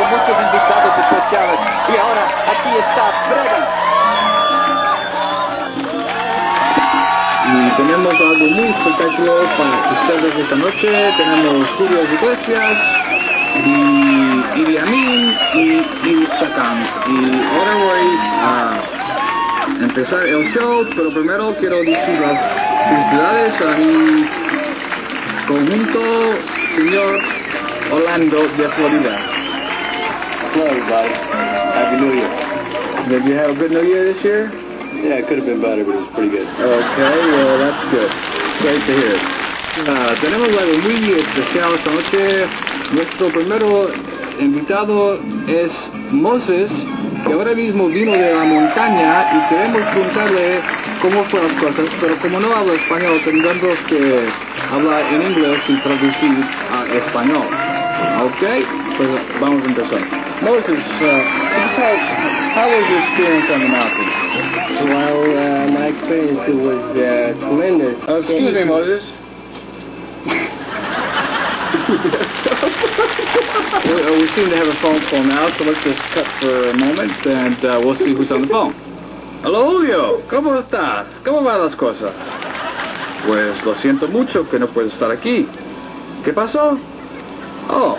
con muchos invitados especiales. Y ahora aquí está Brega. Tenemos algo muy espectacular para ustedes esta noche. Tenemos Julio Iglesias, y Idi Amin y, y Y ahora voy a empezar el show, pero primero quiero decir las felicidades a mi conjunto señor Orlando de Florida. Everybody. Happy New Year. Did you have a good New Year this year? Yeah, it could have been better, but it's pretty good. Okay, well that's good. Great to hear. Ah, tenemos algo muy especial esta noche. Nuestro primero invitado es Moses, que ahora mismo vino de la montaña y queremos preguntarle cómo fue las cosas, pero como no habla español, tendremos que hablar en inglés y traducir a español. Ok, pues vamos a empezar. Moses, uh, can you tell us, how was your experience on the mountain? Well, uh, my experience was uh, tremendous. Uh, excuse me, Moses. we, we seem to have a phone call now, so let's just cut for a moment and uh, we'll see who's on the phone. Hello, Julio. ¿Cómo estás? ¿Cómo van las cosas? Pues lo siento mucho que no puedes estar aquí. ¿Qué pasó? Oh,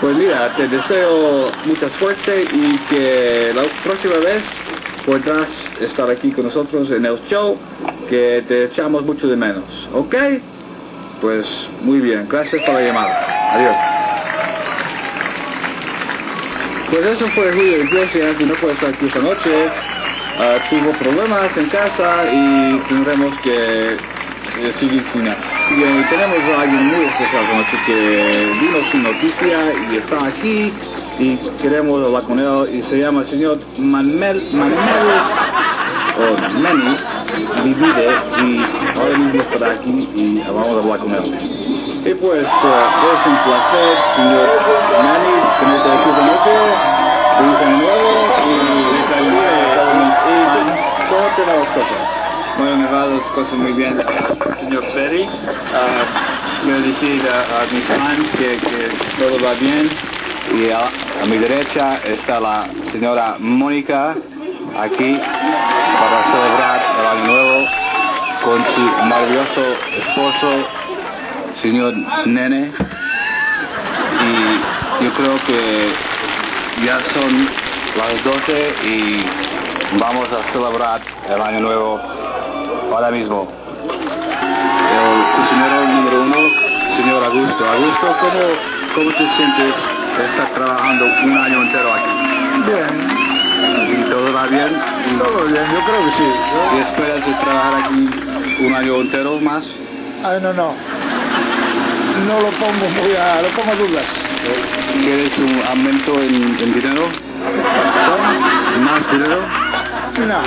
pues mira, te deseo mucha suerte y que la próxima vez podrás estar aquí con nosotros en el show, que te echamos mucho de menos, ¿ok? Pues muy bien, gracias por la llamada. Adiós. Pues eso fue Julio Iglesias y no puede estar aquí esta noche. Ah, tuvo problemas en casa y tendremos que eh, seguir sin él. Eh, tenemos a alguien muy especial esta noche que vino sin noticia y está aquí y queremos hablar con él y se llama el señor Manuel Manuel o Manny Divide y ahora mismo estará aquí y vamos a hablar con él. Y pues eh, es un placer, señor Manny, tenerte aquí esta noche. Feliz año nuevo y salud a todos mis hijos. ¿Cómo te van las cosas? Bueno, me van las cosas muy bien, señor Ferry. Ah, quiero a, mis fans que, que todo va bien. Y a, a mi derecha está la señora Mónica aquí para celebrar el año nuevo con su maravilloso esposo, señor Nene. Y yo creo que ya son las 12 y vamos a celebrar el año nuevo ahora mismo. Cocinero número uno, señor Augusto. Augusto, ¿cómo, cómo te sientes de estar trabajando un año entero aquí? Bien, ¿Y todo va bien? todo bien, yo creo que sí. ¿Y esperas de trabajar aquí un año entero más? Ay, no, no. No lo pongo muy a, lo pongo a dudas. ¿Quieres un aumento en, en dinero? ¿Más dinero? No,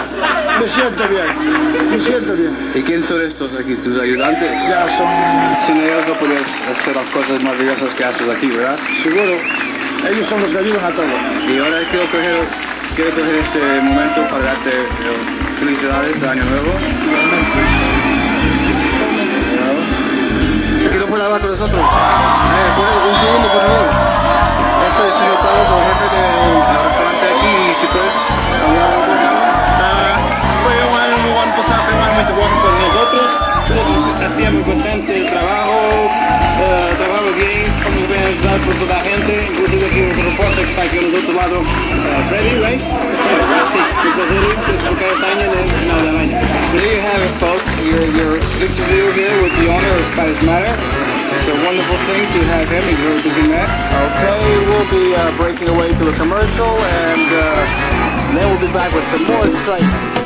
me siento bien, me siento bien. ¿Y quién son estos aquí? ¿Tus ayudantes? Ya son, Sin ellos no podrías hacer las cosas maravillosas que haces aquí, ¿verdad? seguro, ellos son los que ayudan a todo. Y ahora quiero coger, quiero coger este momento para darte eh, felicidades de Año Nuevo. Aquí no puede hablar con nosotros. Bien por toda la gente, inclusive aquí nuestro reporte que está aquí al otro lado, eh, Freddy, right? Sí, sí, muchas gracias, porque este año en el final del año. There you have it, folks. Your, your interview here with the owner of Spanish Matter. It's a wonderful thing to have him. He's a very busy man. Okay, we'll be uh, breaking away to a commercial and uh, then we'll be back with some more excitement.